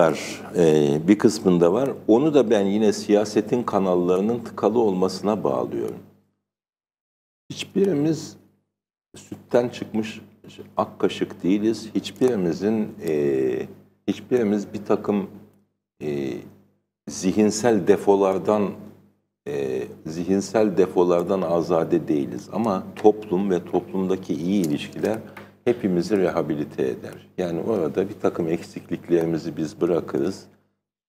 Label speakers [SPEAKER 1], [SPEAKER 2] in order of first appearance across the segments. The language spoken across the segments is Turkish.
[SPEAKER 1] var. Ee, bir kısmında var. Onu da ben yine siyasetin kanallarının tıkalı olmasına bağlıyorum. Hiçbirimiz sütten çıkmış ak kaşık değiliz. Hiçbirimizin e, hiçbirimiz bir takım e, zihinsel defolardan e, zihinsel defolardan azade değiliz. Ama toplum ve toplumdaki iyi ilişkiler hepimizi rehabilite eder. Yani orada bir takım eksikliklerimizi biz bırakırız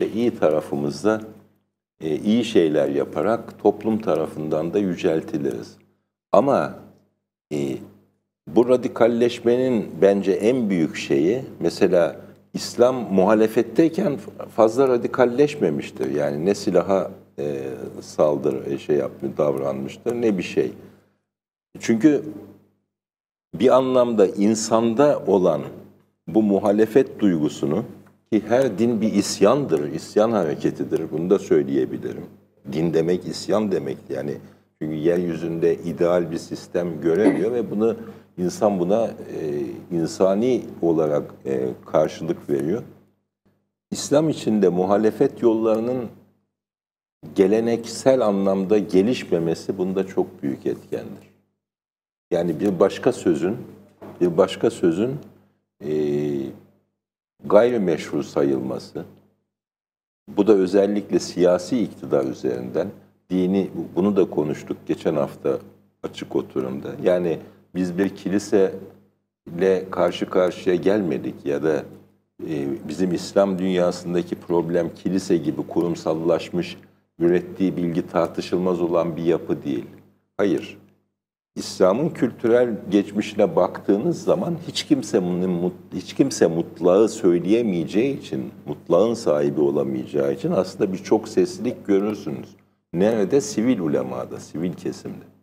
[SPEAKER 1] ve iyi tarafımızda e, iyi şeyler yaparak toplum tarafından da yüceltiliriz. Ama e, bu radikalleşmenin bence en büyük şeyi mesela İslam muhalefetteyken fazla radikalleşmemiştir. Yani ne silaha e, saldırı şey yapmış, davranmıştır ne bir şey. Çünkü bir anlamda insanda olan bu muhalefet duygusunu ki her din bir isyandır, isyan hareketidir. Bunu da söyleyebilirim. Din demek isyan demek yani. Çünkü yeryüzünde ideal bir sistem göremiyor ve bunu insan buna e, insani olarak e, karşılık veriyor. İslam içinde muhalefet yollarının geleneksel anlamda gelişmemesi bunda çok büyük etkendir. Yani bir başka sözün, bir başka sözün e, gayrimeşru sayılması, bu da özellikle siyasi iktidar üzerinden, dini, bunu da konuştuk geçen hafta açık oturumda. Yani biz bir kiliseyle karşı karşıya gelmedik ya da e, bizim İslam dünyasındaki problem kilise gibi kurumsallaşmış, ürettiği bilgi tartışılmaz olan bir yapı değil. Hayır, İslam'ın kültürel geçmişine baktığınız zaman hiç kimsenin hiç kimse mutlağı söyleyemeyeceği için, mutlağın sahibi olamayacağı için aslında birçok seslilik görürsünüz. Nerede? Sivil ulemada, sivil kesimde.